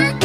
ン